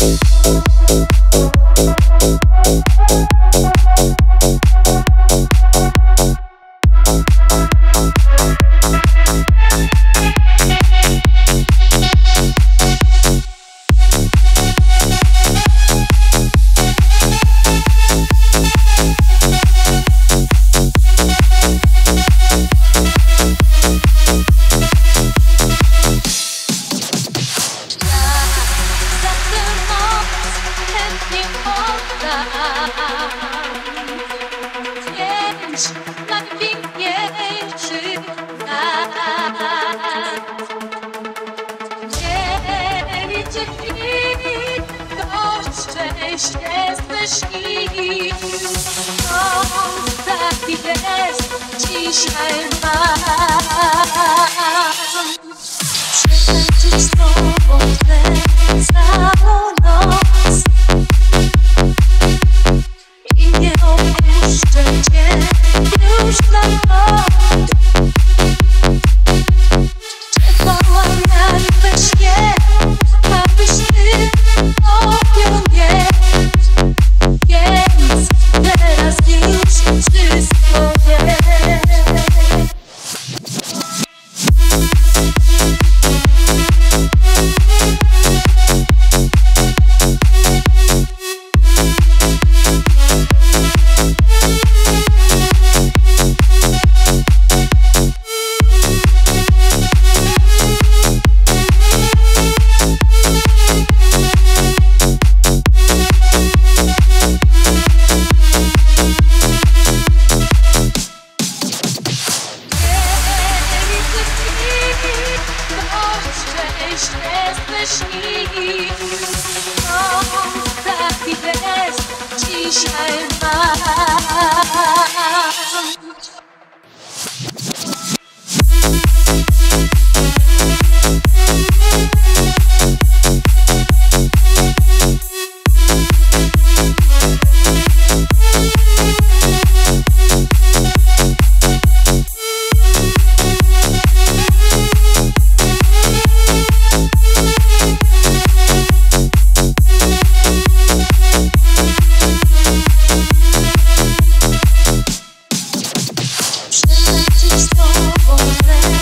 Música Thank you. Dzisiaj masz for that.